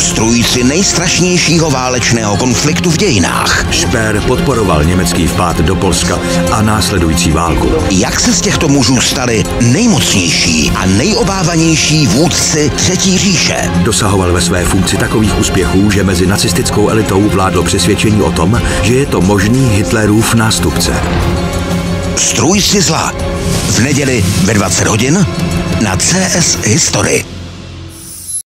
strůjci nejstrašnějšího válečného konfliktu v dějinách. Šper podporoval německý vpád do Polska a následující válku. Jak se z těchto mužů stali nejmocnější a nejobávanější vůdci Třetí říše? Dosahoval ve své funkci takových úspěchů, že mezi nacistickou elitou vládlo přesvědčení o tom, že je to možný Hitlerův nástupce. Strůjci zla. V neděli ve 20 hodin na CS History.